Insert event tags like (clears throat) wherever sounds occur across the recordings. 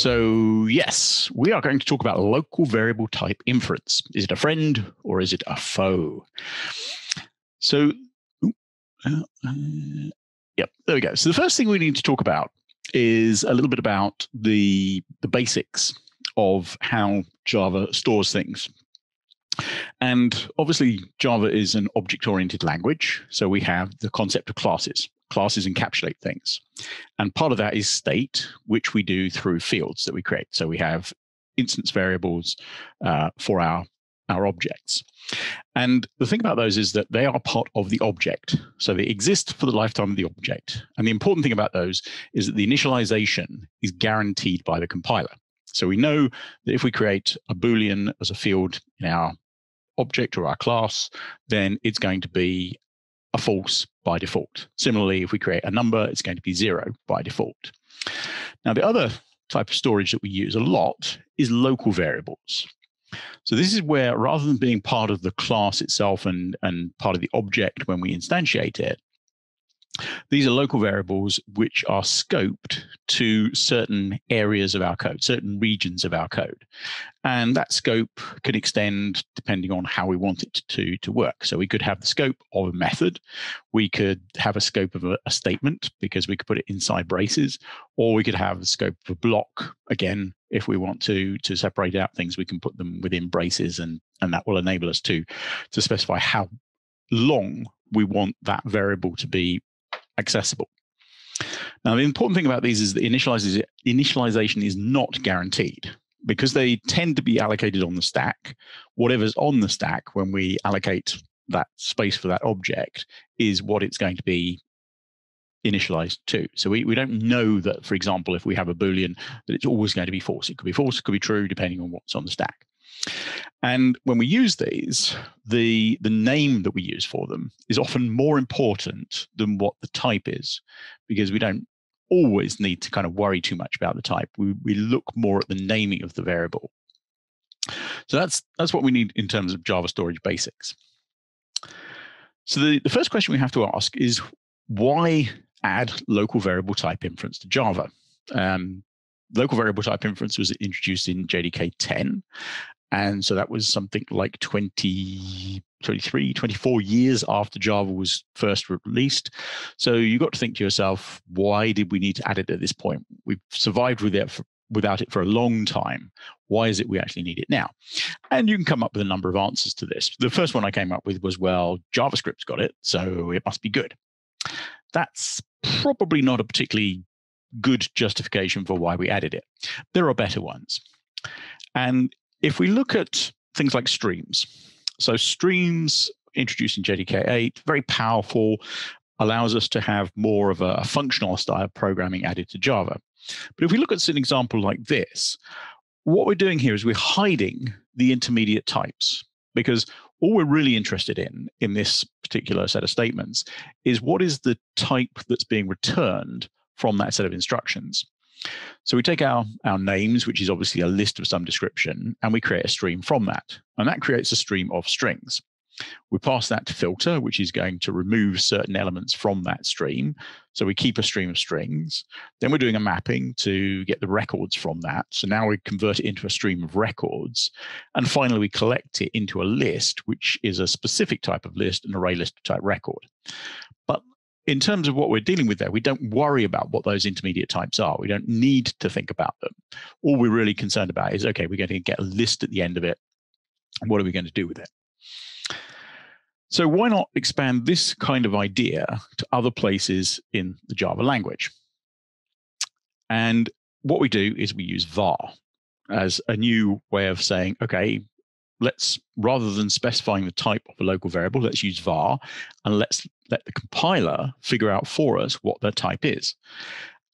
So, yes, we are going to talk about local variable type inference. Is it a friend or is it a foe? So, uh, uh, yep, there we go. So, the first thing we need to talk about is a little bit about the, the basics of how Java stores things. And obviously, Java is an object oriented language. So we have the concept of classes. Classes encapsulate things. And part of that is state, which we do through fields that we create. So we have instance variables uh, for our, our objects. And the thing about those is that they are part of the object. So they exist for the lifetime of the object. And the important thing about those is that the initialization is guaranteed by the compiler. So we know that if we create a Boolean as a field in our object or our class, then it's going to be a false by default. Similarly, if we create a number, it's going to be zero by default. Now, the other type of storage that we use a lot is local variables. So this is where rather than being part of the class itself and, and part of the object when we instantiate it, these are local variables which are scoped to certain areas of our code, certain regions of our code. And that scope can extend depending on how we want it to, to work. So we could have the scope of a method, we could have a scope of a, a statement because we could put it inside braces, or we could have the scope of a block. Again, if we want to to separate out things, we can put them within braces and, and that will enable us to, to specify how long we want that variable to be accessible. Now, the important thing about these is that initialization is not guaranteed because they tend to be allocated on the stack. Whatever's on the stack when we allocate that space for that object is what it's going to be initialized to. So we, we don't know that, for example, if we have a Boolean, that it's always going to be false. It could be false, it could be true, depending on what's on the stack. And when we use these, the, the name that we use for them is often more important than what the type is, because we don't always need to kind of worry too much about the type. We, we look more at the naming of the variable. So that's, that's what we need in terms of Java storage basics. So the, the first question we have to ask is why add local variable type inference to Java? Um, local variable type inference was introduced in JDK 10 and so that was something like 20, 23, 24 years after Java was first released. So you got to think to yourself, why did we need to add it at this point? We've survived with it for, without it for a long time. Why is it we actually need it now? And you can come up with a number of answers to this. The first one I came up with was, well, JavaScript's got it, so it must be good. That's probably not a particularly good justification for why we added it. There are better ones. And if we look at things like streams, so streams introduced in JDK 8, very powerful, allows us to have more of a, functional style of programming added to Java. But if we look at an example like this, what we're doing here is we're hiding the intermediate types because all we're really interested in in this particular set of statements is what is the type that's being returned from that set of instructions. So we take our, our names, which is obviously a list of some description, and we create a stream from that. And that creates a stream of strings. We pass that to filter, which is going to remove certain elements from that stream. So we keep a stream of strings. Then we're doing a mapping to get the records from that. So now we convert it into a stream of records. And finally, we collect it into a list, which is a specific type of list, an array list type record. In terms of what we're dealing with there, we don't worry about what those intermediate types are. We don't need to think about them. All we're really concerned about is, okay, we're going to get a list at the end of it. What are we going to do with it? So why not expand this kind of idea to other places in the Java language? And what we do is we use var as a new way of saying, okay, let's rather than specifying the type of a local variable, let's use var and let's let the compiler figure out for us what the type is.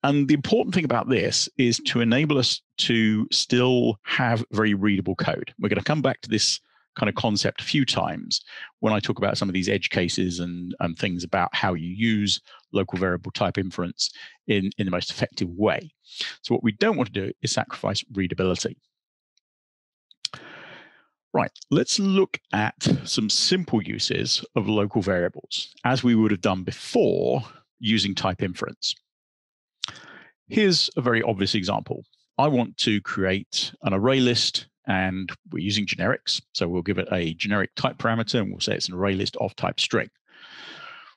And the important thing about this is to enable us to still have very readable code. We're going to come back to this kind of concept a few times when I talk about some of these edge cases and, and things about how you use local variable type inference in, in the most effective way. So what we don't want to do is sacrifice readability. Right, let's look at some simple uses of local variables as we would have done before using type inference. Here's a very obvious example. I want to create an array list and we're using generics. So we'll give it a generic type parameter and we'll say it's an array list of type string.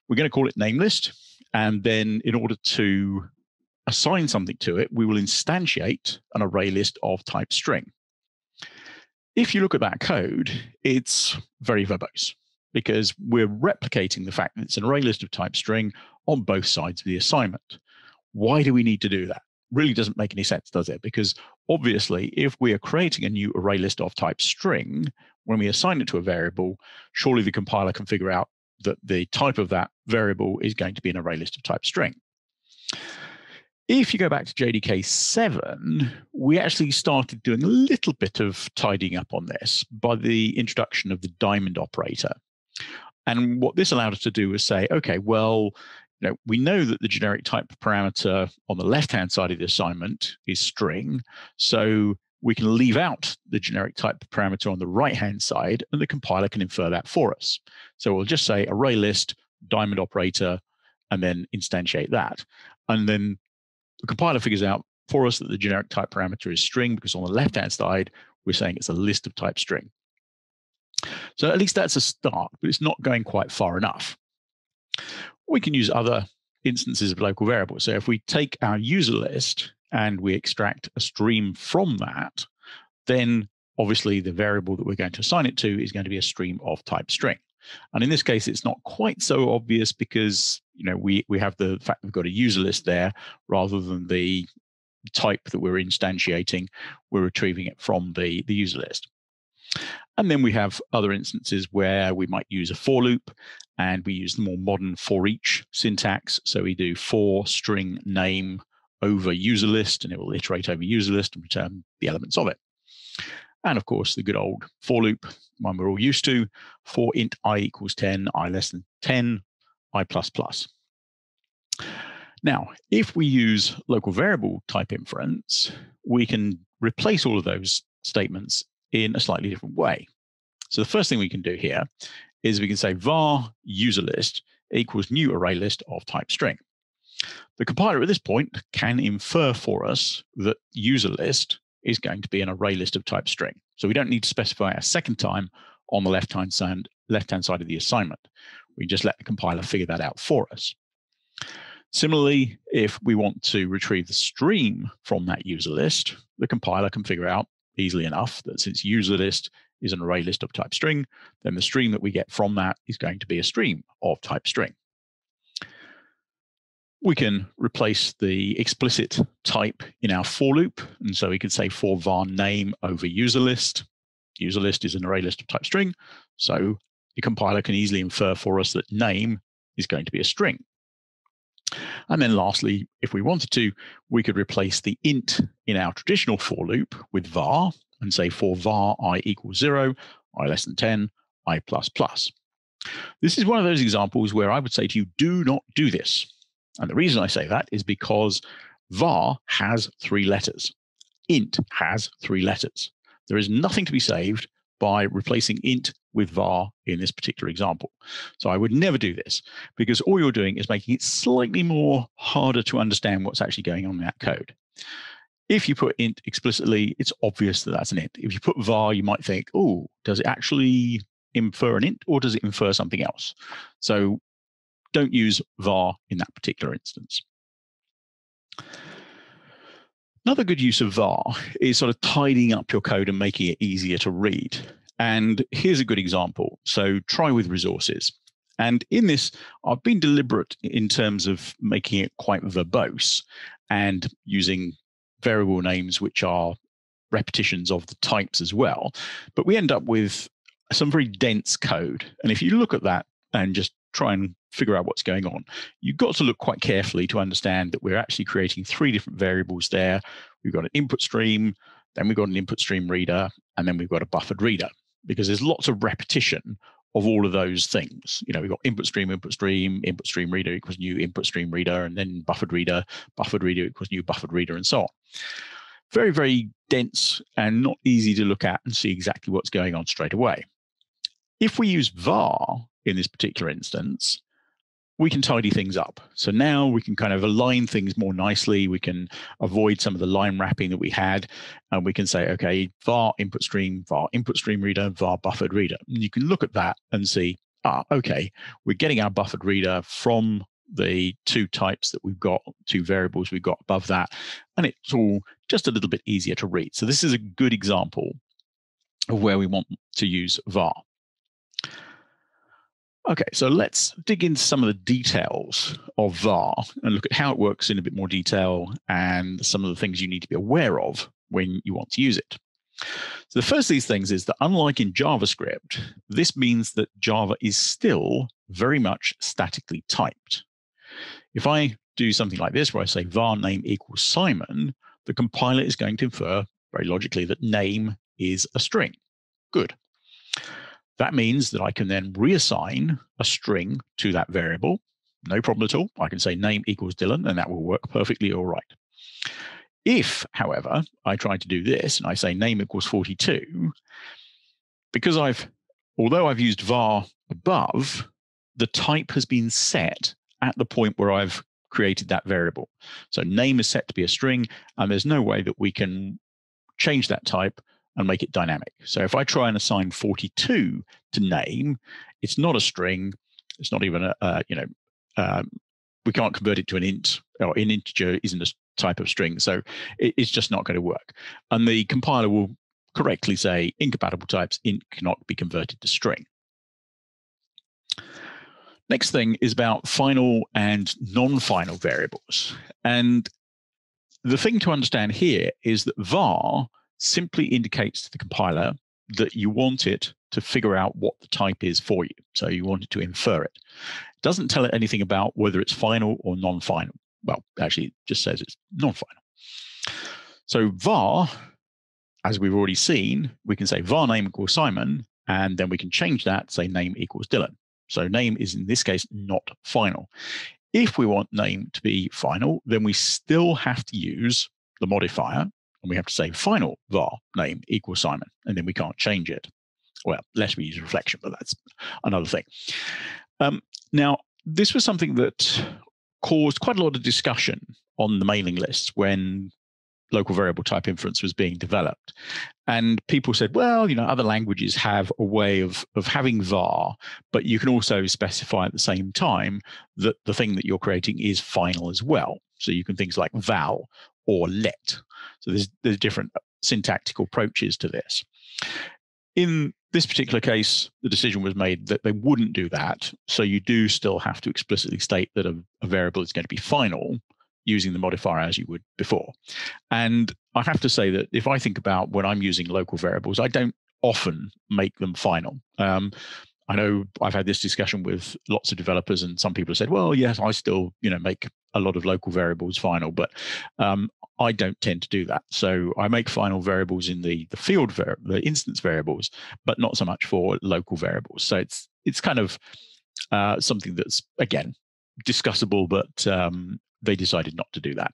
We're going to call it name list. And then in order to assign something to it, we will instantiate an array list of type string. If you look at that code, it's very verbose because we're replicating the fact that it's an array list of type string on both sides of the assignment. Why do we need to do that? Really doesn't make any sense, does it? Because obviously, if we are creating a new array list of type string, when we assign it to a variable, surely the compiler can figure out that the type of that variable is going to be an array list of type string. If you go back to JDK 7, we actually started doing a little bit of tidying up on this by the introduction of the diamond operator. And what this allowed us to do was say, okay, well, you know, we know that the generic type parameter on the left-hand side of the assignment is string. So we can leave out the generic type parameter on the right-hand side, and the compiler can infer that for us. So we'll just say array list, diamond operator, and then instantiate that. And then the compiler figures out for us that the generic type parameter is string because on the left-hand side, we're saying it's a list of type string. So at least that's a start, but it's not going quite far enough. We can use other instances of local variables. So if we take our user list and we extract a stream from that, then obviously the variable that we're going to assign it to is going to be a stream of type string. And in this case, it's not quite so obvious because you know we we have the fact we've got a user list there rather than the type that we're instantiating. We're retrieving it from the the user list. And then we have other instances where we might use a for loop and we use the more modern for each syntax. So we do for string name over user list and it will iterate over user list and return the elements of it. And of course, the good old for loop, one we're all used to, for int i equals 10, i less than 10, i plus plus. Now, if we use local variable type inference, we can replace all of those statements in a slightly different way. So the first thing we can do here is we can say var user list equals new array list of type string. The compiler at this point can infer for us that user list is going to be an array list of type string. So we don't need to specify a second time on the left-hand side, left-hand side of the assignment. We just let the compiler figure that out for us. Similarly, if we want to retrieve the stream from that user list, the compiler can figure out easily enough that since user list is an array list of type string, then the stream that we get from that is going to be a stream of type string we can replace the explicit type in our for loop. And so we could say for var name over user list. User list is an array list of type string. So the compiler can easily infer for us that name is going to be a string. And then lastly, if we wanted to, we could replace the int in our traditional for loop with var and say for var i equals zero, i less than 10, i plus plus. This is one of those examples where I would say to you, do not do this. And the reason I say that is because var has three letters. int has three letters. There is nothing to be saved by replacing int with var in this particular example. So I would never do this because all you're doing is making it slightly more harder to understand what's actually going on in that code. If you put int explicitly, it's obvious that that's an int. If you put var, you might think, oh, does it actually infer an int or does it infer something else? So don't use var in that particular instance. Another good use of var is sort of tidying up your code and making it easier to read. And here's a good example. So try with resources. And in this, I've been deliberate in terms of making it quite verbose and using variable names which are repetitions of the types as well. But we end up with some very dense code. And if you look at that and just try and figure out what's going on. You've got to look quite carefully to understand that we're actually creating three different variables there. We've got an input stream, then we've got an input stream reader, and then we've got a buffered reader because there's lots of repetition of all of those things. You know, we've got input stream, input stream, input stream reader equals new input stream reader, and then buffered reader, buffered reader equals new buffered reader, and so on. Very, very dense and not easy to look at and see exactly what's going on straight away. If we use var in this particular instance, we can tidy things up. So now we can kind of align things more nicely. We can avoid some of the line wrapping that we had. And we can say, okay, var input stream, var input stream reader, var buffered reader. And you can look at that and see, ah, okay, we're getting our buffered reader from the two types that we've got, two variables we've got above that. And it's all just a little bit easier to read. So this is a good example of where we want to use var. Okay, so let's dig into some of the details of VAR and look at how it works in a bit more detail and some of the things you need to be aware of when you want to use it. So the first of these things is that unlike in JavaScript, this means that Java is still very much statically typed. If I do something like this, where I say var name equals Simon, the compiler is going to infer very logically that name is a string. Good. That means that I can then reassign a string to that variable. No problem at all. I can say name equals Dylan, and that will work perfectly all right. If, however, I try to do this and I say name equals 42, because I've, although I've used var above, the type has been set at the point where I've created that variable. So name is set to be a string, and there's no way that we can change that type and make it dynamic. So if I try and assign 42 to name, it's not a string. It's not even a, uh, you know, um, we can't convert it to an int or an integer isn't a type of string. So it, it's just not going to work. And the compiler will correctly say incompatible types int cannot be converted to string. Next thing is about final and non-final variables. And the thing to understand here is that var simply indicates to the compiler that you want it to figure out what the type is for you. So you want it to infer it. It doesn't tell it anything about whether it's final or non-final. Well, actually, it just says it's non-final. So var, as we've already seen, we can say var name equals Simon, and then we can change that, say name equals Dylan. So name is in this case not final. If we want name to be final, then we still have to use the modifier and we have to say final var name equals Simon, and then we can't change it. Well, unless we use reflection, but that's another thing. Um, now, this was something that caused quite a lot of discussion on the mailing lists when local variable type inference was being developed. And people said, well, you know, other languages have a way of, of having var, but you can also specify at the same time that the thing that you're creating is final as well. So you can things like val or let. So there's, there's different syntactical approaches to this. In this particular case, the decision was made that they wouldn't do that. So you do still have to explicitly state that a, a variable is going to be final using the modifier as you would before. And I have to say that if I think about when I'm using local variables, I don't often make them final. Um, I know I've had this discussion with lots of developers, and some people have said, "Well, yes, I still, you know, make a lot of local variables final," but um, I don't tend to do that. So I make final variables in the the field var- the instance variables, but not so much for local variables. So it's it's kind of uh, something that's again discussable, but um, they decided not to do that.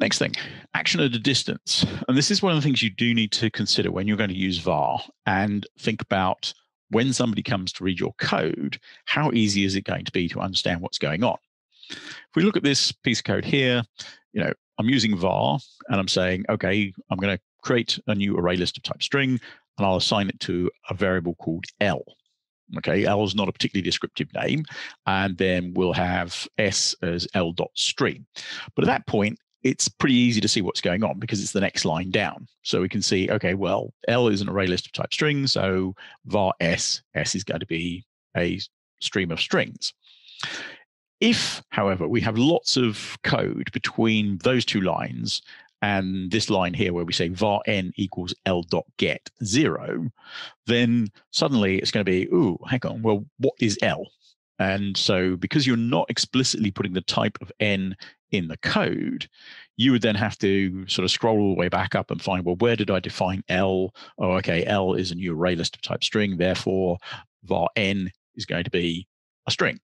Next thing, action at a distance. And this is one of the things you do need to consider when you're going to use VAR and think about when somebody comes to read your code, how easy is it going to be to understand what's going on? If we look at this piece of code here, you know, I'm using var and I'm saying, okay, I'm going to create a new array list of type string and I'll assign it to a variable called L. Okay, L is not a particularly descriptive name, and then we'll have S as L dot stream. But at that point, it's pretty easy to see what's going on because it's the next line down. So we can see, okay, well, L is an array list of type string. So var S, S is going to be a stream of strings. If, however, we have lots of code between those two lines and this line here where we say var n equals l dot get zero, then suddenly it's going to be, ooh, hang on, well, what is L? And so because you're not explicitly putting the type of n in the code, you would then have to sort of scroll all the way back up and find, well, where did I define L? Oh, okay, L is a new array list of type string. Therefore, var n is going to be a string.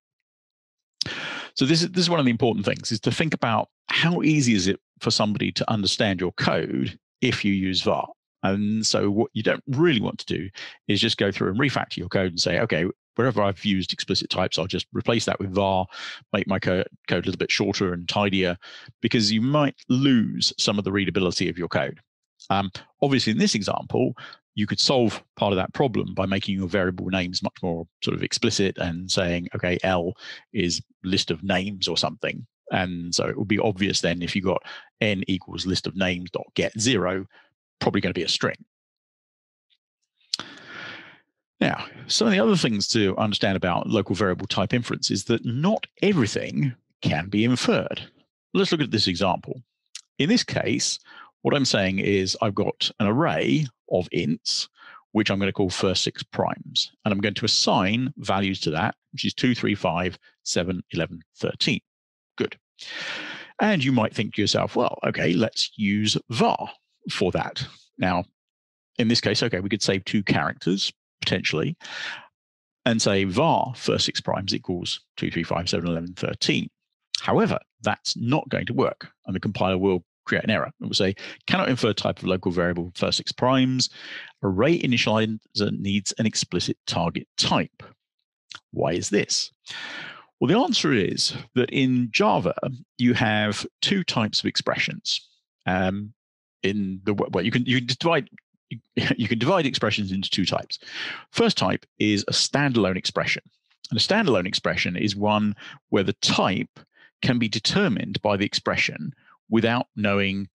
So this is this is one of the important things is to think about how easy is it for somebody to understand your code if you use var. And so what you don't really want to do is just go through and refactor your code and say, okay, wherever I've used explicit types, I'll just replace that with var, make my code, code a little bit shorter and tidier, because you might lose some of the readability of your code. Um, obviously, in this example, you could solve part of that problem by making your variable names much more sort of explicit and saying, okay, L is list of names or something. And so it would be obvious then if you got n equals list of names dot get zero, probably going to be a string. Now, some of the other things to understand about local variable type inference is that not everything can be inferred. Let's look at this example. In this case, what I'm saying is I've got an array of ints, which I'm going to call first six primes. And I'm going to assign values to that, which is 2, 3, 5, 7, 11, 13. Good. And you might think to yourself, well, okay, let's use var for that. Now, in this case, okay, we could save two characters potentially and say var first six primes equals 2, 3, 5, 7, 11, 13. However, that's not going to work. And the compiler will create an error. It will say, cannot infer type of local variable first six primes. Array initializer needs an explicit target type. Why is this? Well, the answer is that in Java, you have two types of expressions. Um, in the well, you can you can divide (laughs) you can divide expressions into two types. First type is a standalone expression. And a standalone expression is one where the type can be determined by the expression without knowing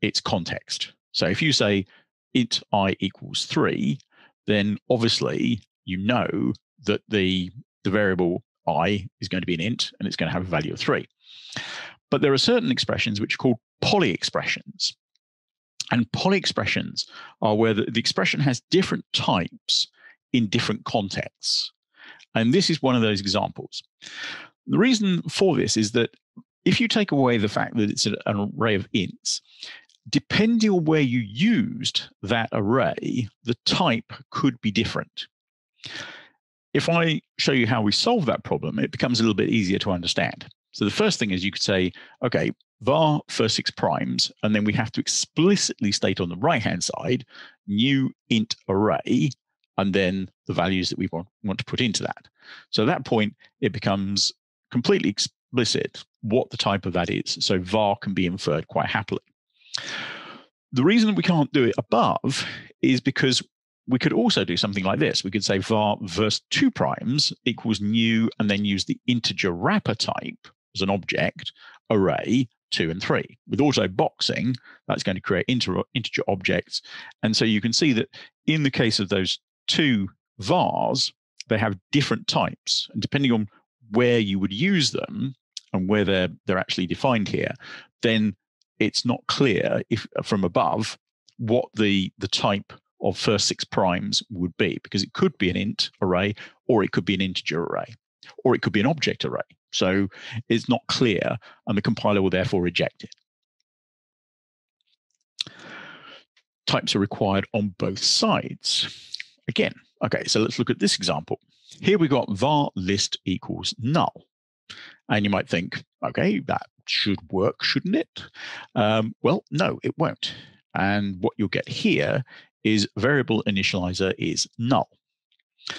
its context. So if you say int i equals three, then obviously you know that the, the variable i is going to be an int and it's going to have a value of three. But there are certain expressions which are called poly expressions. And poly expressions are where the, the expression has different types in different contexts. And this is one of those examples. The reason for this is that if you take away the fact that it's an array of ints, depending on where you used that array, the type could be different. If I show you how we solve that problem, it becomes a little bit easier to understand. So the first thing is you could say, okay, var first six primes, and then we have to explicitly state on the right-hand side, new int array, and then the values that we want, want to put into that. So at that point, it becomes completely explicit what the type of that is. So var can be inferred quite happily. The reason we can't do it above is because we could also do something like this. We could say var verse two primes equals new and then use the integer wrapper type as an object array two and three. With auto boxing, that's going to create inter integer objects. And so you can see that in the case of those two vars, they have different types. And depending on where you would use them and where they're they're actually defined here, then it's not clear if from above what the the type of first six primes would be because it could be an int array or it could be an integer array or it could be an object array. So it's not clear and the compiler will therefore reject it. Types are required on both sides. Again, okay, so let's look at this example. Here we got var list equals null. And you might think, okay, that should work, shouldn't it? Um, well, no, it won't. And what you'll get here is variable initializer is null. A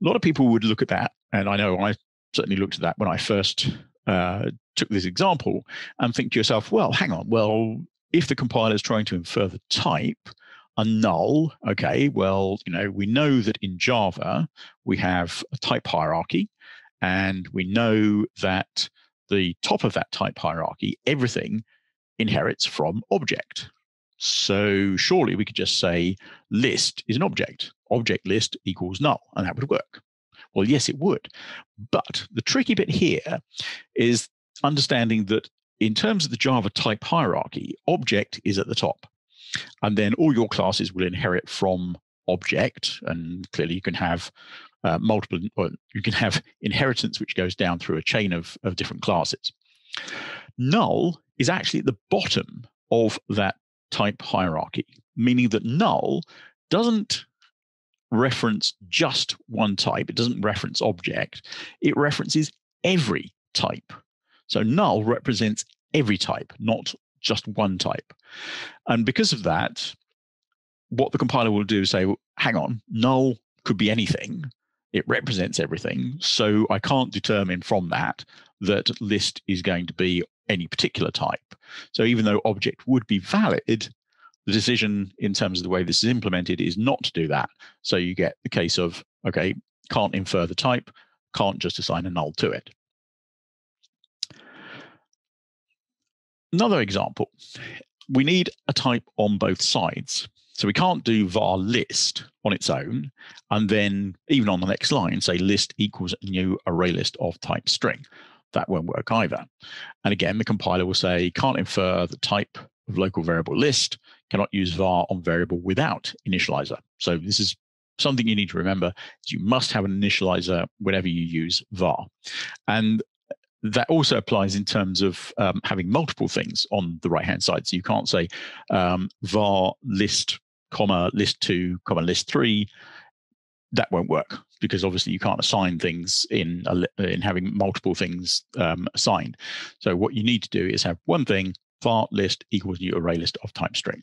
lot of people would look at that, and I know I certainly looked at that when I first uh, took this example, and think to yourself, well, hang on, well, if the compiler is trying to infer the type, a null, okay, well, you know, we know that in Java we have a type hierarchy, and we know that the top of that type hierarchy, everything inherits from object. So surely we could just say list is an object. Object list equals null, and that would work. Well, yes, it would. But the tricky bit here is understanding that in terms of the Java type hierarchy, object is at the top. And then all your classes will inherit from object. And clearly you can have uh, multiple, or you can have inheritance which goes down through a chain of, of different classes. Null is actually at the bottom of that type hierarchy, meaning that null doesn't reference just one type. It doesn't reference object. It references every type. So null represents every type, not just one type. And because of that, what the compiler will do is say, hang on, null could be anything. it represents everything. So I can't determine from that that list is going to be any particular type. So even though object would be valid, the decision in terms of the way this is implemented is not to do that. So you get the case of, okay, can't infer the type, can't just assign a null to it. Another example, we need a type on both sides. So we can't do var list on its own, and then even on the next line, say list equals a new array list of type string. That won't work either. And again, the compiler will say can't infer the type of local variable list, cannot use var on variable without initializer. So this is something you need to remember is you must have an initializer whenever you use var. And that also applies in terms of um, having multiple things on the right hand side. So you can't say um, var list comma list two comma list three. That won't work because obviously you can't assign things in a, in having multiple things um, assigned. So what you need to do is have one thing var list equals new array list of type string.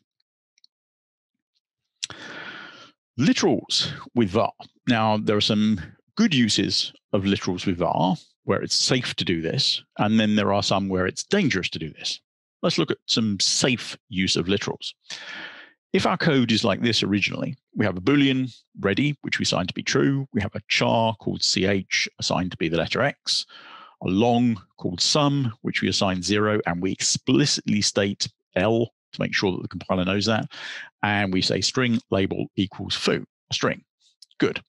Literals with var. Now there are some good uses of literals with var where it's safe to do this, and then there are some where it's dangerous to do this. Let's look at some safe use of literals. If our code is like this originally, we have a Boolean ready, which we assign to be true. We have a char called ch assigned to be the letter x, a long called sum, which we assign zero, and we explicitly state L to make sure that the compiler knows that. And we say string label equals foo, string. Good.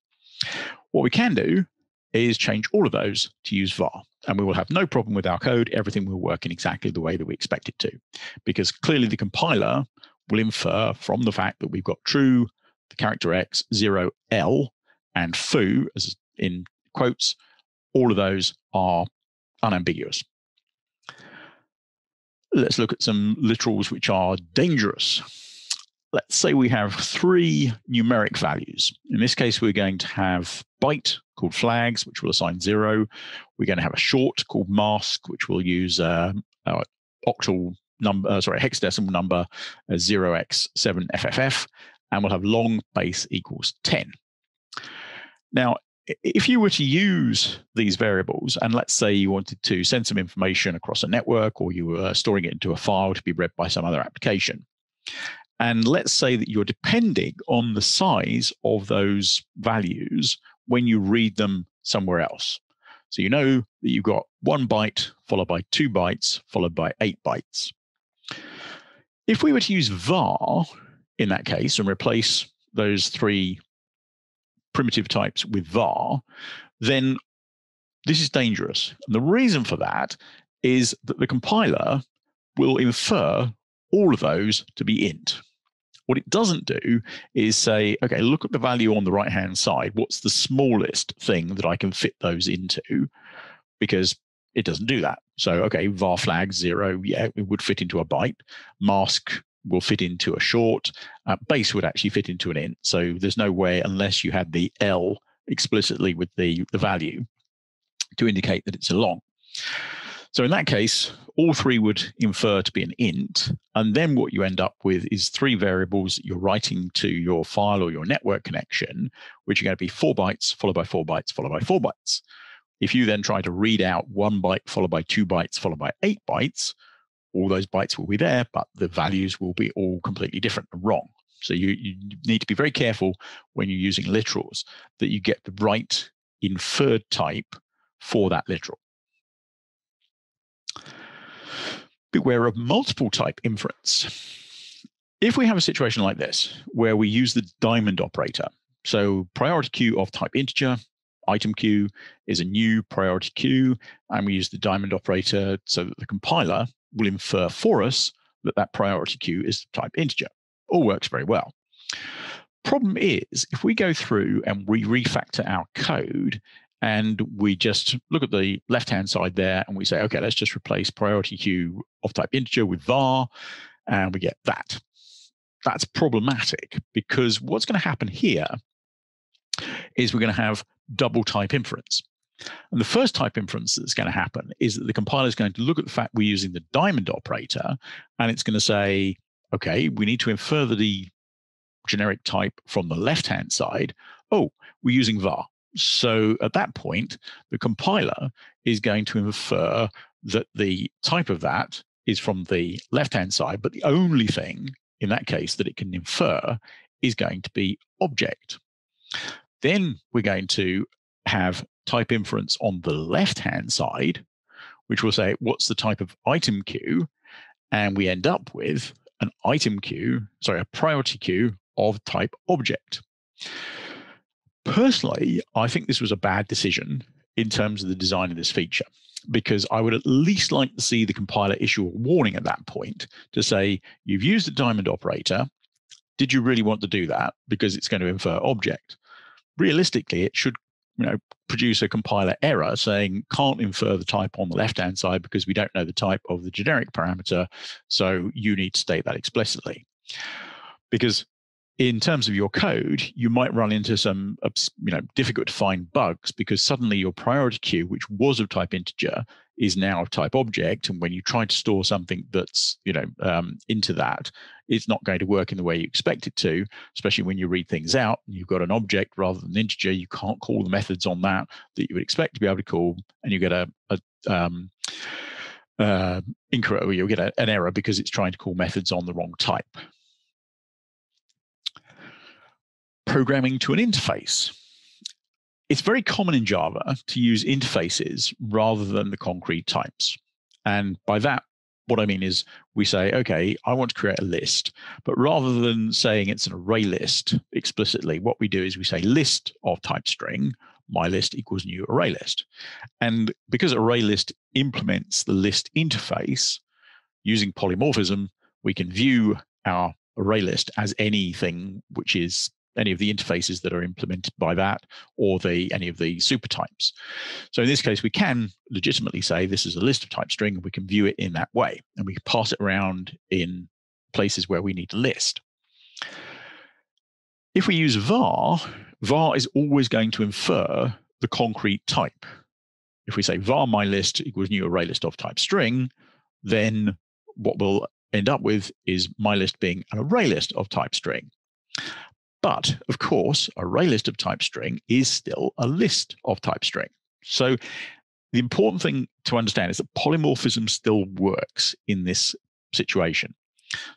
What we can do is change all of those to use var. And we will have no problem with our code. Everything will work in exactly the way that we expect it to, because clearly the compiler will infer from the fact that we've got true, the character x, 0, L, and foo, as in quotes, all of those are unambiguous. Let's look at some literals which are dangerous let's say we have three numeric values. In this case, we're going to have byte called flags, which will assign zero. We're going to have a short called mask, which will use uh, our octal number, uh, sorry, hexadecimal number as 0x7fff, and we'll have long base equals 10. Now, if you were to use these variables, and let's say you wanted to send some information across a network or you were storing it into a file to be read by some other application, and let's say that you're depending on the size of those values when you read them somewhere else. So you know that you've got one byte followed by two bytes followed by eight bytes. If we were to use var in that case and replace those three primitive types with var, then this is dangerous. And the reason for that is that the compiler will infer all of those to be int. What it doesn't do is say, okay, look at the value on the right hand side. What's the smallest thing that I can fit those into? Because it doesn't do that. So, okay, var flag zero, yeah, it would fit into a byte. Mask will fit into a short. Uh, base would actually fit into an int. So there's no way unless you had the L explicitly with the, the value to indicate that it's a long. So in that case, all three would infer to be an int. And then what you end up with is three variables that you're writing to your file or your network connection, which are going to be four bytes, followed by four bytes, followed by four bytes. If you then try to read out one byte, followed by two bytes, followed by eight bytes, all those bytes will be there, but the values will be all completely different and wrong. So you, you need to be very careful when you're using literals that you get the right inferred type for that literal. beware of multiple type inference. If we have a situation like this, where we use the diamond operator, so priority queue of type integer, item queue is a new priority queue, and we use the diamond operator so that the compiler will infer for us that that priority queue is type integer. All works very well. Problem is, if we go through and we refactor our code and we just look at the left hand side there and we say, okay, let's just replace priority queue of type integer with var, and we get that. That's problematic because what's going to happen here is we're going to have double type inference. And the first type inference that's going to happen is that the compiler is going to look at the fact we're using the diamond operator and it's going to say, okay, we need to infer the generic type from the left hand side. Oh, we're using var So at that point, the compiler is going to infer that the type of that is from the left hand side, but the only thing in that case that it can infer is going to be object. Then we're going to have type inference on the left hand side, which will say what's the type of item queue, and we end up with an item queue, sorry, a priority queue of type object. Personally, I think this was a bad decision in terms of the design of this feature because I would at least like to see the compiler issue a warning at that point to say, you've used the diamond operator. Did you really want to do that? Because it's going to infer object. Realistically, it should you know, produce a compiler error saying can't infer the type on the left-hand side because we don't know the type of the generic parameter. So you need to state that explicitly. Because in terms of your code, you might run into some you know difficult to find bugs because suddenly your priority queue, which was of type integer, is now of type object. And when you try to store something that's you know um, into that, it's not going to work in the way you expect it to. Especially when you read things out, and you've got an object rather than an integer. You can't call the methods on that that you would expect to be able to call, and you get a, a um, uh, incorrect, or you'll get a, an error because it's trying to call methods on the wrong type programming to an interface. It's very common in Java to use interfaces rather than the concrete types. And by that, what I mean is we say, okay, I want to create a list, but rather than saying it's an array list explicitly, what we do is we say list of type string, my list equals new array list. And because array list implements the list interface using polymorphism, we can view our array list as anything which is any of the interfaces that are implemented by that or the any of the super types. So in this case, we can legitimately say this is a list of type string and we can view it in that way. And we pass it around in places where we need to list. If we use var, var is always going to infer the concrete type. If we say var my list equals new array list of type string, then what we'll end up with is my list being an array list of type string. But of course, array list of type string is still a list of type string. So the important thing to understand is that polymorphism still works in this situation.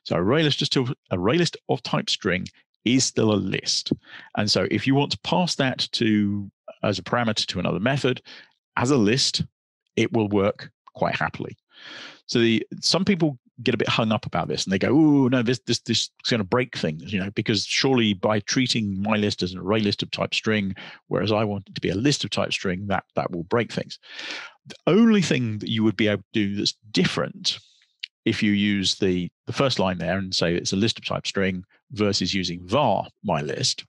So array list is still array list of type string is still a list. And so if you want to pass that to as a parameter to another method as a list, it will work quite happily. So the some people get a bit hung up about this and they go, oh no, this this this is going to break things, you know, because surely by treating my list as an array list of type string, whereas I want it to be a list of type string, that that will break things. The only thing that you would be able to do that's different if you use the the first line there and say it's a list of type string versus using var my list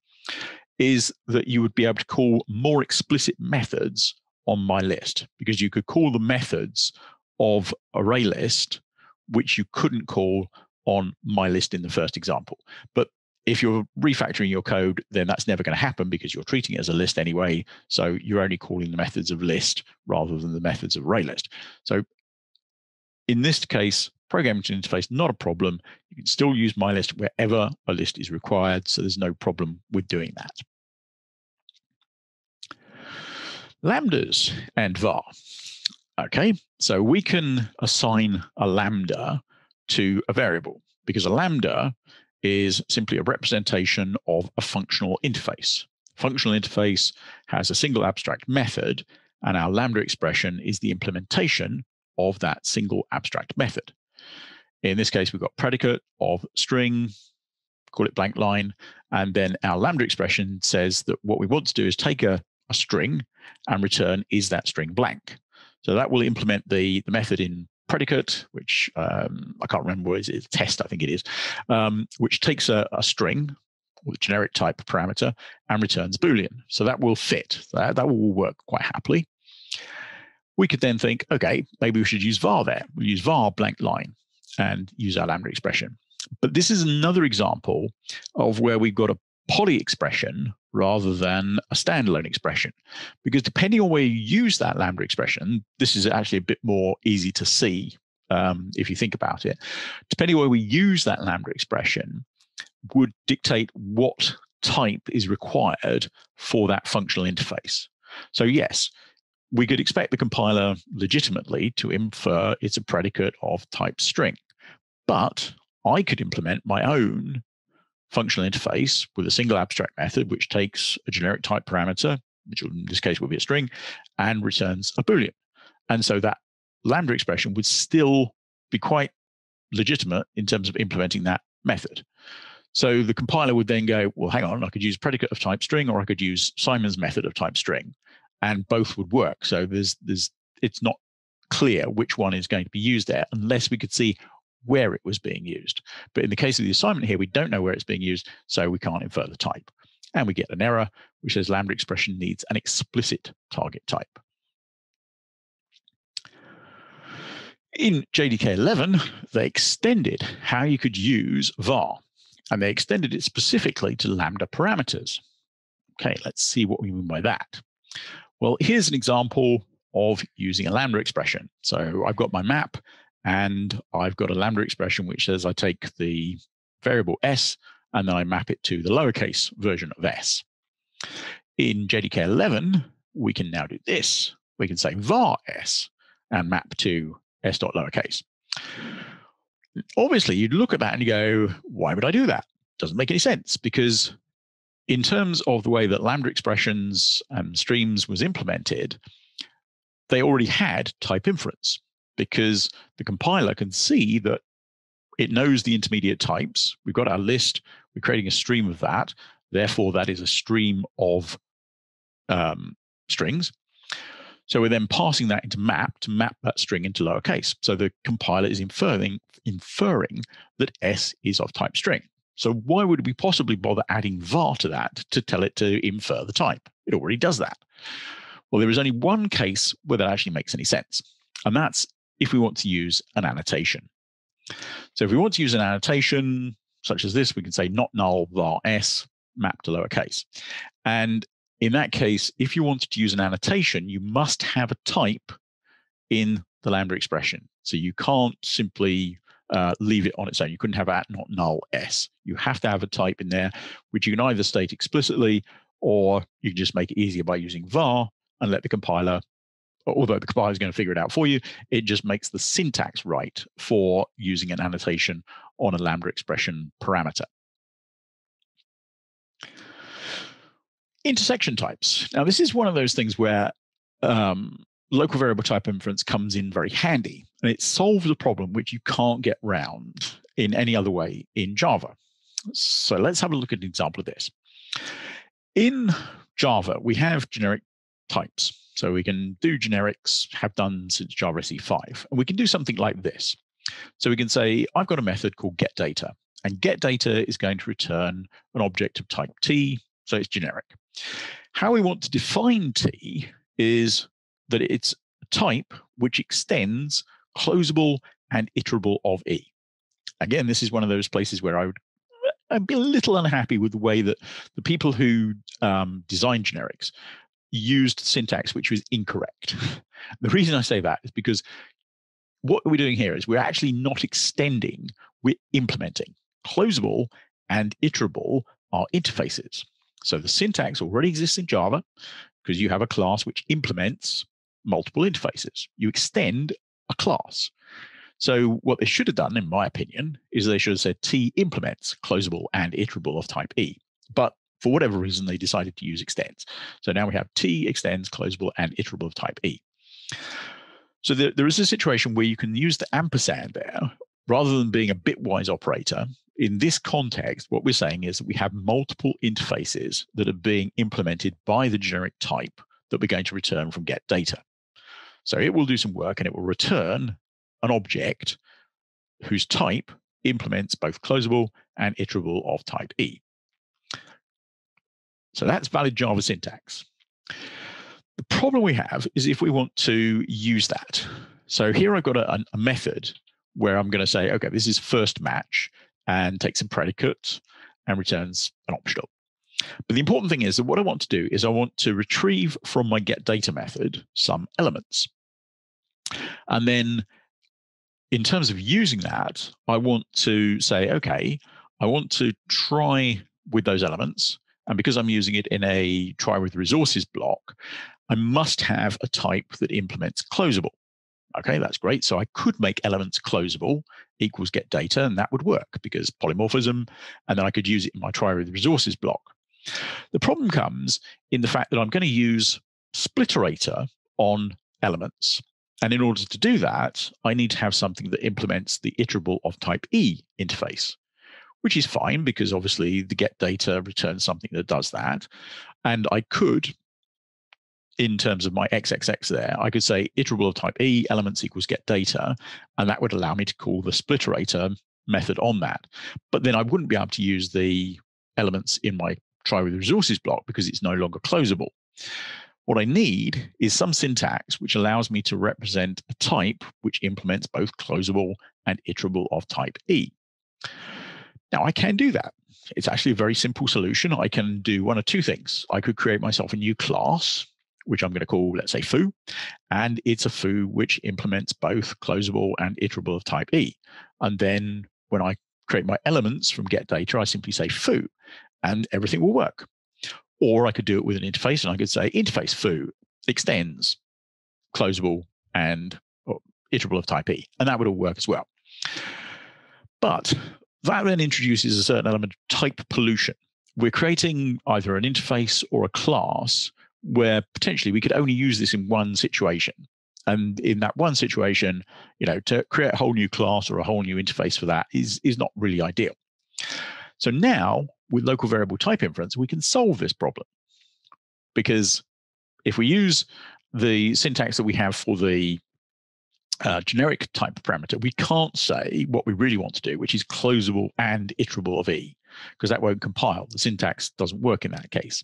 is that you would be able to call more explicit methods on my list because you could call the methods of array list which you couldn't call on my list in the first example. But if you're refactoring your code, then that's never going to happen because you're treating it as a list anyway. So you're only calling the methods of list rather than the methods of array list. So in this case, programming interface, not a problem. You can still use my list wherever a list is required. So there's no problem with doing that. Lambdas and var. Okay, so we can assign a lambda to a variable because a lambda is simply a representation of a functional interface. Functional interface has a single abstract method, and our lambda expression is the implementation of that single abstract method. In this case, we've got predicate of string, call it blank line, and then our lambda expression says that what we want to do is take a, a string and return is that string blank. So that will implement the, the method in predicate, which um, I can't remember what it is, test, I think it is, um, which takes a, a string with generic type parameter and returns Boolean. So that will fit. That, that will work quite happily. We could then think, okay, maybe we should use var there. We'll use var blank line and use our lambda expression. But this is another example of where we've got a poly expression rather than a standalone expression. Because depending on where you use that lambda expression, this is actually a bit more easy to see um, if you think about it. Depending on where we use that lambda expression would dictate what type is required for that functional interface. So yes, we could expect the compiler legitimately to infer it's a predicate of type string. But I could implement my own functional interface with a single abstract method, which takes a generic type parameter, which in this case would be a string, and returns a Boolean. And so that Lambda expression would still be quite legitimate in terms of implementing that method. So the compiler would then go, well, hang on, I could use predicate of type string, or I could use Simon's method of type string, and both would work. So there's there's it's not clear which one is going to be used there unless we could see where it was being used. But in the case of the assignment here, we don't know where it's being used, so we can't infer the type. And we get an error which says lambda expression needs an explicit target type. In JDK 11, they extended how you could use var, and they extended it specifically to lambda parameters. Okay, let's see what we mean by that. Well, here's an example of using a lambda expression. So I've got my map and I've got a lambda expression which says I take the variable s and then I map it to the lowercase version of s. In JDK 11, we can now do this. We can say var s and map to s dot lowercase. Obviously, you'd look at that and you go, why would I do that? Doesn't make any sense because in terms of the way that lambda expressions and streams was implemented, they already had type inference because the compiler can see that it knows the intermediate types. We've got our list. We're creating a stream of that. Therefore, that is a stream of um, strings. So we're then passing that into map to map that string into lowercase. So the compiler is inferring, inferring that S is of type string. So why would we possibly bother adding var to that to tell it to infer the type? It already does that. Well, there is only one case where that actually makes any sense, and that's if we want to use an annotation. So if we want to use an annotation such as this, we can say not null var s map to lowercase. And in that case, if you wanted to use an annotation, you must have a type in the Lambda expression. So you can't simply uh, leave it on its own. You couldn't have at not null s. You have to have a type in there, which you can either state explicitly or you can just make it easier by using var and let the compiler although the compiler is going to figure it out for you, it just makes the syntax right for using an annotation on a Lambda expression parameter. Intersection types. Now, this is one of those things where um, local variable type inference comes in very handy, and it solves a problem which you can't get round in any other way in Java. So let's have a look at an example of this. In Java, we have generic types. So we can do generics, have done since Java SE 5. And we can do something like this. So we can say, I've got a method called getData, and getData is going to return an object of type T, so it's generic. How we want to define T is that it's a type which extends closable and iterable of E. Again, this is one of those places where I would I'd be a little unhappy with the way that the people who um, design generics used syntax which was incorrect. (laughs) the reason I say that is because what we're doing here is we're actually not extending, we're implementing. Closable and iterable are interfaces. So the syntax already exists in Java because you have a class which implements multiple interfaces. You extend a class. So what they should have done, in my opinion, is they should have said T implements closable and iterable of type E. But for whatever reason, they decided to use extends. So now we have T extends, closable, and iterable of type E. So there, there is a situation where you can use the ampersand there rather than being a bitwise operator. In this context, what we're saying is that we have multiple interfaces that are being implemented by the generic type that we're going to return from get data. So it will do some work and it will return an object whose type implements both closable and iterable of type E. So that's valid Java syntax. The problem we have is if we want to use that. So here I've got a, a method where I'm going to say, okay, this is first match and takes some predicate and returns an optional. But the important thing is that what I want to do is I want to retrieve from my get data method some elements. And then in terms of using that, I want to say, okay, I want to try with those elements And because I'm using it in a try with resources block, I must have a type that implements closable. Okay, that's great. So I could make elements closable equals get data, and that would work because polymorphism, and then I could use it in my try with resources block. The problem comes in the fact that I'm going to use spliterator on elements. And in order to do that, I need to have something that implements the iterable of type E interface, which is fine because obviously the get data returns something that does that. And I could, in terms of my XXX there, I could say iterable of type E elements equals get data, and that would allow me to call the spliterator method on that. But then I wouldn't be able to use the elements in my try with resources block because it's no longer closable. What I need is some syntax which allows me to represent a type which implements both closable and iterable of type E. Now I can do that. It's actually a very simple solution. I can do one of two things. I could create myself a new class, which I'm going to call, let's say, foo, and it's a foo which implements both closable and iterable of type E. And then when I create my elements from get data, I simply say foo, and everything will work. Or I could do it with an interface and I could say interface foo extends closable and oh, iterable of type E, and that would all work as well. But that then introduces a certain element of type pollution. We're creating either an interface or a class where potentially we could only use this in one situation. And in that one situation, you know, to create a whole new class or a whole new interface for that is, is not really ideal. So now with local variable type inference, we can solve this problem. Because if we use the syntax that we have for the uh, generic type parameter, we can't say what we really want to do, which is closable and iterable of E, because that won't compile. The syntax doesn't work in that case.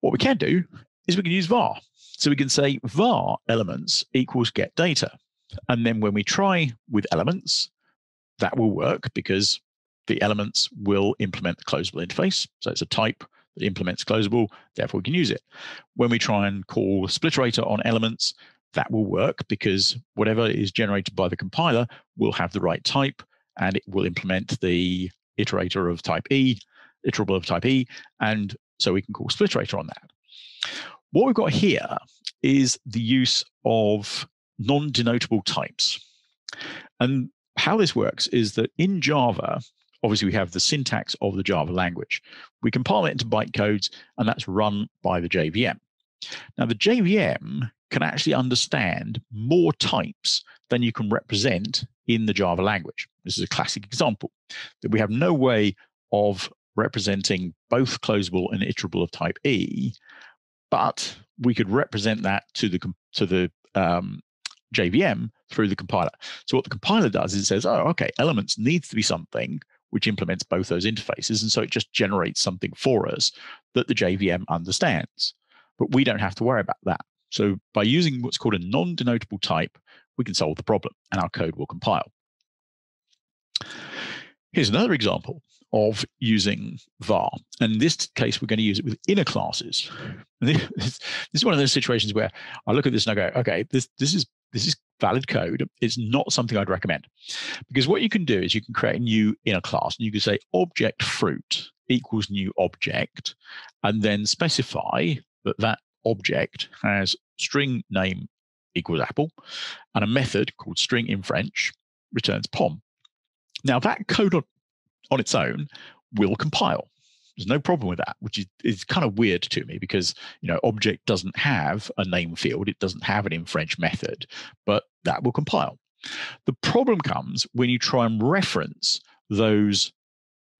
What we can do is we can use var. So we can say var elements equals get data. And then when we try with elements, that will work because the elements will implement the closable interface. So it's a type that implements closable, therefore we can use it. When we try and call spliterator on elements, that will work because whatever is generated by the compiler will have the right type and it will implement the iterator of type E, iterable of type E, and so we can call spliterator on that. What we've got here is the use of non-denotable types. And how this works is that in Java, obviously we have the syntax of the Java language. We compile it into bytecodes, and that's run by the JVM. Now, the JVM can actually understand more types than you can represent in the Java language. This is a classic example that we have no way of representing both closable and iterable of type E, but we could represent that to the to the um, JVM through the compiler. So what the compiler does is it says, oh, okay, elements needs to be something which implements both those interfaces. And so it just generates something for us that the JVM understands. But we don't have to worry about that. So by using what's called a non-denotable type, we can solve the problem and our code will compile. Here's another example of using var. And in this case, we're going to use it with inner classes. This, is one of those situations where I look at this and I go, okay, this, this is this is valid code. It's not something I'd recommend. Because what you can do is you can create a new inner class and you can say object fruit equals new object and then specify that that object has string name equals apple and a method called string in French returns pom. Now that code on, on its own will compile. There's no problem with that, which is, is kind of weird to me because you know object doesn't have a name field, it doesn't have an in French method, but that will compile. The problem comes when you try and reference those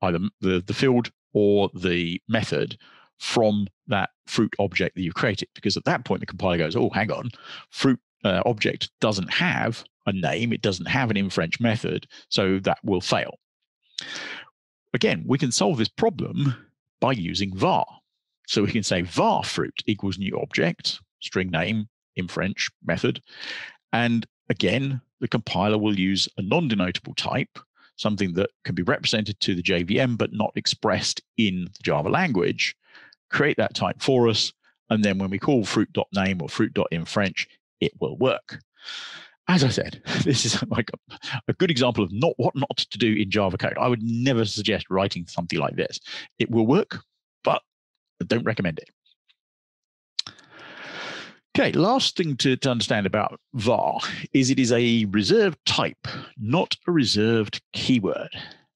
either the, the field or the method from that fruit object that you've created, because at that point the compiler goes, oh, hang on, fruit uh, object doesn't have a name, it doesn't have an in French method, so that will fail. Again, we can solve this problem by using var. So we can say var fruit equals new object, string name in French method. And again, the compiler will use a non-denotable type, something that can be represented to the JVM but not expressed in the Java language, create that type for us. And then when we call fruit.name or fruit.in French, it will work. as I said, (laughs) this is like a, a, good example of not what not to do in Java code. I would never suggest writing something like this. It will work, but I don't recommend it. Okay, last thing to, to understand about var is it is a reserved type, not a reserved keyword.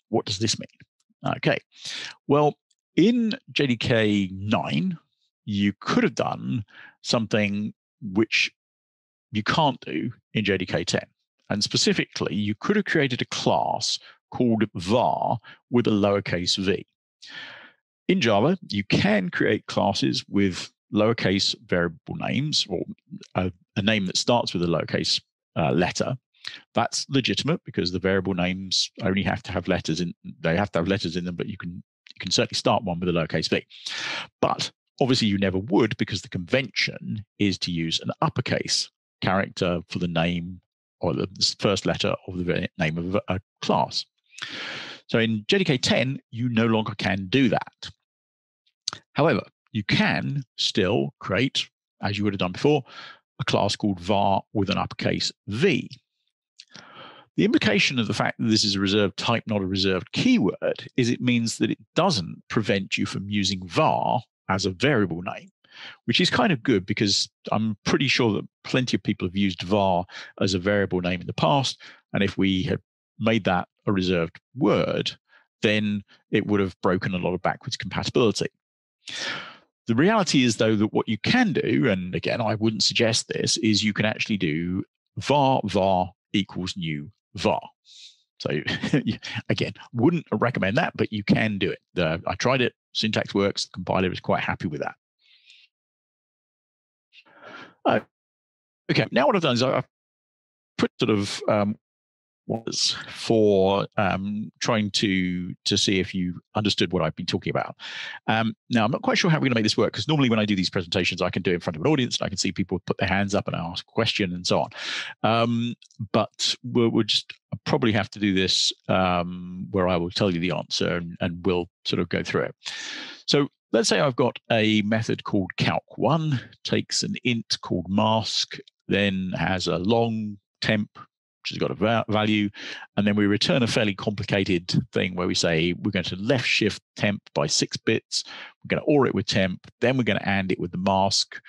What does this mean? Okay, well, in JDK 9, you could have done something which you can't do in JDK 10. And specifically, you could have created a class called var with a lowercase v. In Java, you can create classes with lowercase variable names or a, a name that starts with a lowercase uh, letter. That's legitimate because the variable names only have to have letters in. They have to have letters in them, but you can you can certainly start one with a lowercase v. But obviously, you never would because the convention is to use an uppercase character for the name or the first letter of the name of a class. So in JDK 10, you no longer can do that. However, you can still create, as you would have done before, a class called var with an uppercase v. The implication of the fact that this is a reserved type, not a reserved keyword, is it means that it doesn't prevent you from using var as a variable name which is kind of good because I'm pretty sure that plenty of people have used var as a variable name in the past. And if we had made that a reserved word, then it would have broken a lot of backwards compatibility. The reality is, though, that what you can do, and again, I wouldn't suggest this, is you can actually do var var equals new var. So (laughs) again, wouldn't recommend that, but you can do it. Uh, I tried it. Syntax works. The compiler is quite happy with that. Uh, okay, now what I've done is I've put sort of um, was for um, trying to to see if you understood what I've been talking about. Um, now I'm not quite sure how we're going to make this work because normally when I do these presentations, I can do it in front of an audience and I can see people put their hands up and ask a question and so on. Um, but we'll, we'll, just probably have to do this um, where I will tell you the answer and, and we'll sort of go through it. So let's say I've got a method called calc1, takes an int called mask, then has a long temp, which has got a value, and then we return a fairly complicated thing where we say we're going to left shift temp by six bits, we're going to OR it with temp, then we're going to AND it with the mask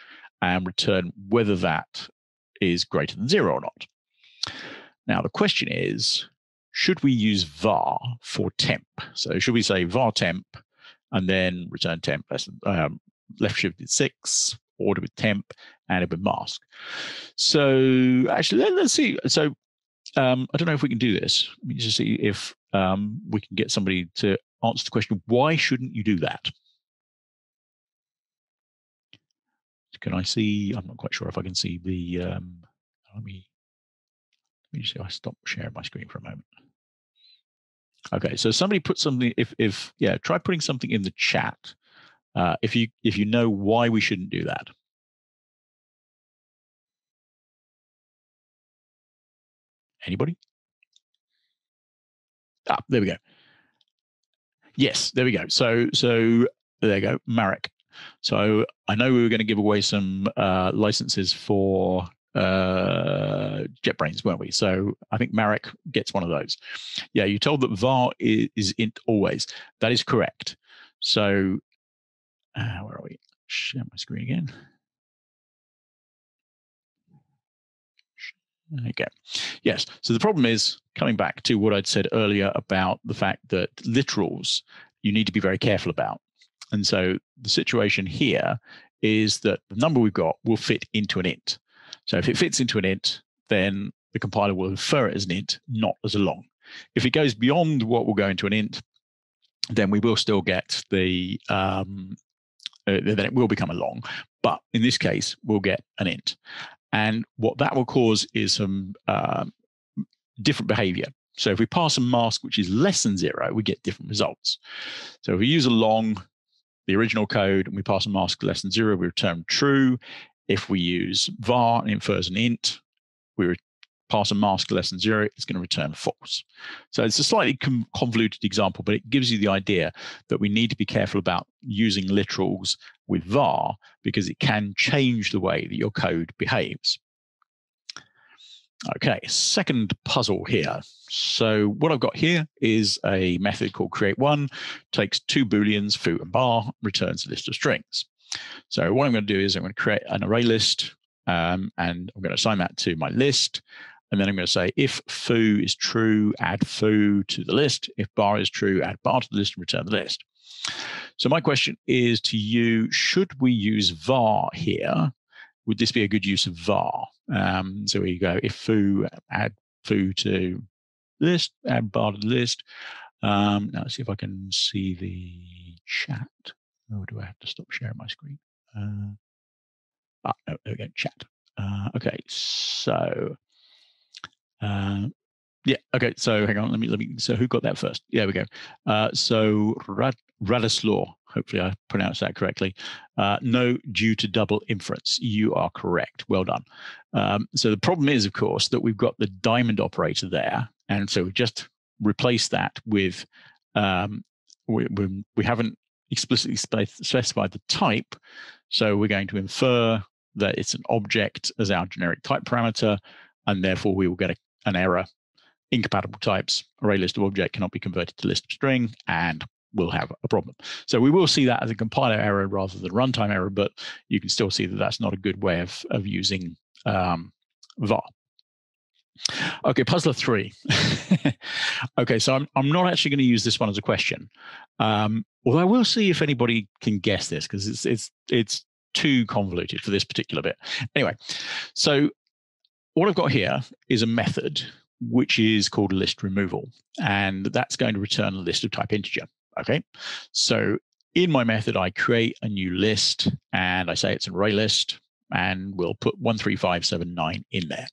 and return whether that is greater than zero or not. Now, the question is, should we use var for temp? So should we say var temp and then return temp um, left shifted six, order with temp, and it with mask. So actually, let, us see. So um, I don't know if we can do this. Let me just see if um, we can get somebody to answer the question: Why shouldn't you do that? Can I see? I'm not quite sure if I can see the. Um, let me. Let me just see. I stop sharing my screen for a moment. Okay, so somebody put something. If if yeah, try putting something in the chat. Uh, if you if you know why we shouldn't do that. Anybody? Ah, there we go. Yes, there we go. So so there you go, Marek. So I know we were going to give away some uh, licenses for uh, JetBrains, weren't we? So I think Marek gets one of those. Yeah, you told that var is, is int always. That is correct. So uh, where are we? Share my screen again. Okay. Yes. So the problem is coming back to what I'd said earlier about the fact that literals you need to be very careful about. And so the situation here is that the number we've got will fit into an int. So if it fits into an int, then the compiler will infer it as an int, not as a long. If it goes beyond what will go into an int, then we will still get the um, uh, then it will become a long. But in this case, we'll get an int, and what that will cause is some uh, different behavior. So if we pass a mask which is less than zero, we get different results. So if we use a long, the original code, and we pass a mask less than zero, we return true. If we use var and infers an int, we pass a mask less than zero, it's going to return false. So it's a slightly convoluted example, but it gives you the idea that we need to be careful about using literals with var because it can change the way that your code behaves. Okay, second puzzle here. So what I've got here is a method called create one, takes two booleans, foo and bar, returns a list of strings. So what I'm going to do is I'm going to create an array list um, and I'm going to assign that to my list. And then I'm going to say if foo is true, add foo to the list. If bar is true, add bar to the list and return the list. So my question is to you, should we use var here? Would this be a good use of var? Um, so we go if foo, add foo to list, add bar to the list. Um, now let's see if I can see the chat. Or do I have to stop sharing my screen? Uh, ah, no, there we go, chat. Uh, okay, so uh, yeah. Okay. So hang on. Let me let me. So who got that first? Yeah, we go. Uh, so Rad, Radislaw. Hopefully I pronounced that correctly. Uh, no, due to double inference. You are correct. Well done. Um, so the problem is, of course, that we've got the diamond operator there, and so we just replace that with um, we, we, we haven't explicitly specified the type. So we're going to infer that it's an object as our generic type parameter, and therefore we will get a, an error incompatible types, array list of object cannot be converted to list of string, and we'll have a problem. So we will see that as a compiler error rather than runtime error, but you can still see that that's not a good way of, of using um, var. Okay, puzzler three. (laughs) okay, so I'm, I'm not actually going to use this one as a question, um, although I will see if anybody can guess this because it's it's it's too convoluted for this particular bit. Anyway, so what I've got here is a method which is called list removal. And that's going to return a list of type integer. Okay. So in my method, I create a new list and I say it's an array list and we'll put 13579 in there.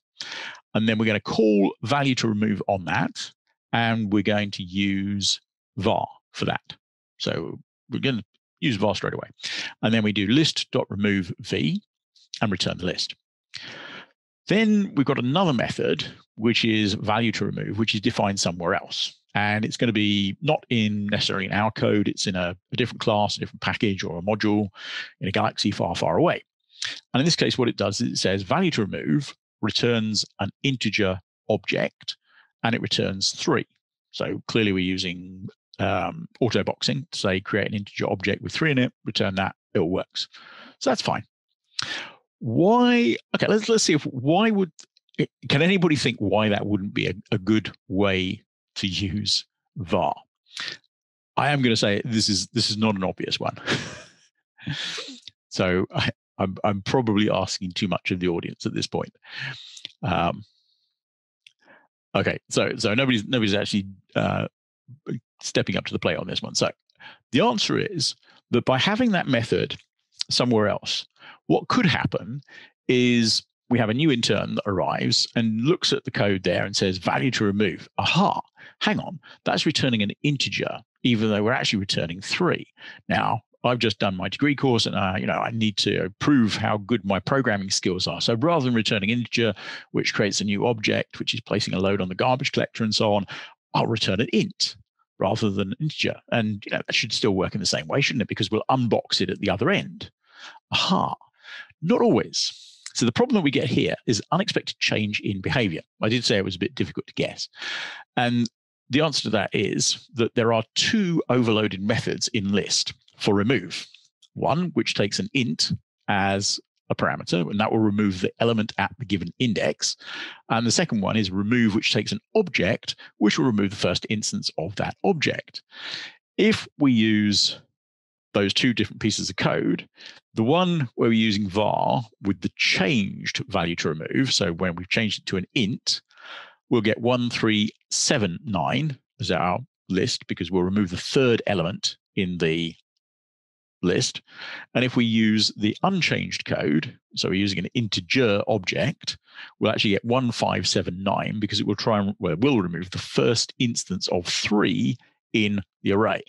And then we're going to call value to remove on that. And we're going to use var for that. So we're going to use var straight away. And then we do list.remove v and return the list. Then we've got another method, which is value to remove, which is defined somewhere else. And it's going to be not in necessarily in our code, it's in a, a different class, a different package, or a module in a galaxy far, far away. And in this case, what it does is it says value to remove returns an integer object and it returns three. So clearly we're using um, auto boxing to say create an integer object with three in it, return that, it all works. So that's fine why okay let's let's see if why would can anybody think why that wouldn't be a, a good way to use var? I am going to say this is this is not an obvious one. (laughs) So I, I'm, I'm probably asking too much of the audience at this point. Um, okay so so nobody's nobody's actually uh, stepping up to the plate on this one. So the answer is that by having that method somewhere else what could happen is we have a new intern that arrives and looks at the code there and says value to remove. Aha, hang on, that's returning an integer, even though we're actually returning three. Now, I've just done my degree course and uh, you know I need to prove how good my programming skills are. So rather than returning integer, which creates a new object, which is placing a load on the garbage collector and so on, I'll return an int rather than integer. And you know that should still work in the same way, shouldn't it? Because we'll unbox it at the other end. Aha. Not always. So the problem that we get here is unexpected change in behavior. I did say it was a bit difficult to guess. And the answer to that is that there are two overloaded methods in list for remove. One, which takes an int as a parameter, and that will remove the element at the given index. And the second one is remove, which takes an object, which will remove the first instance of that object. If we use those two different pieces of code. The one where we're using var with the changed value to remove, so when we've changed it to an int, we'll get 1379 as our list because we'll remove the third element in the list. And if we use the unchanged code, so we're using an integer object, we'll actually get 1579 because it will try and well, will remove the first instance of three in the array.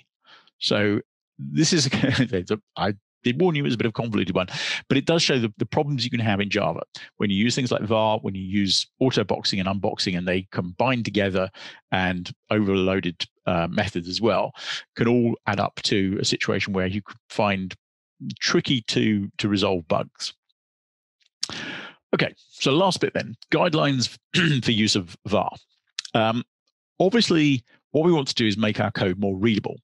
So this is (laughs) I did warn you it was a bit of a convoluted one, but it does show the, the problems you can have in Java when you use things like var, when you use auto boxing and unboxing, and they combine together and overloaded uh, methods as well, can all add up to a situation where you could find tricky to to resolve bugs. Okay, so last bit then guidelines (clears throat) for use of VAR. Um, obviously, what we want to do is make our code more readable.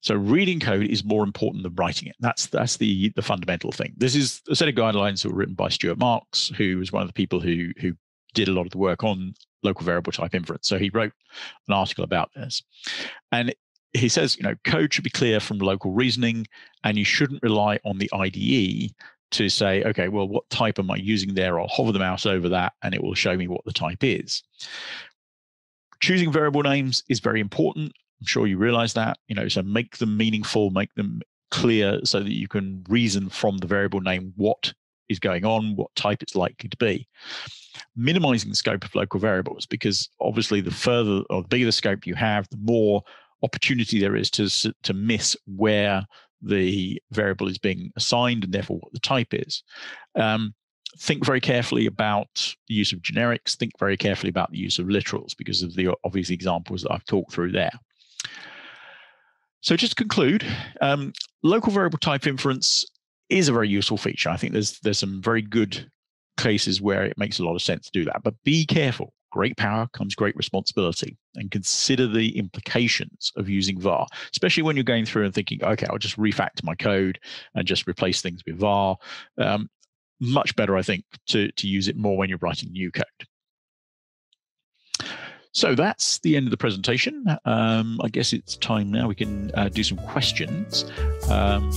So reading code is more important than writing it. That's that's the the fundamental thing. This is a set of guidelines that were written by Stuart Marks, who was one of the people who who did a lot of the work on local variable type inference. So he wrote an article about this. And he says, you know, code should be clear from local reasoning, and you shouldn't rely on the IDE to say, okay, well, what type am I using there? I'll hover the mouse over that and it will show me what the type is. Choosing variable names is very important. I'm sure you realize that, you know, so make them meaningful, make them clear so that you can reason from the variable name what is going on, what type it's likely to be. Minimizing the scope of local variables, because obviously the further or the bigger the scope you have, the more opportunity there is to, to miss where the variable is being assigned and therefore what the type is. Um, think very carefully about the use of generics, think very carefully about the use of literals because of the obvious examples that I've talked through there. So just to conclude, um, local variable type inference is a very useful feature. I think there's there's some very good cases where it makes a lot of sense to do that, but be careful. Great power comes great responsibility. And consider the implications of using var especially when you're going through and thinking okay i'll just refactor my code and just replace things with var. Um, much better i think to, to use it more when you're writing new code so that's the end of the presentation. Um, i guess it's time now we can uh, do some questions. Um,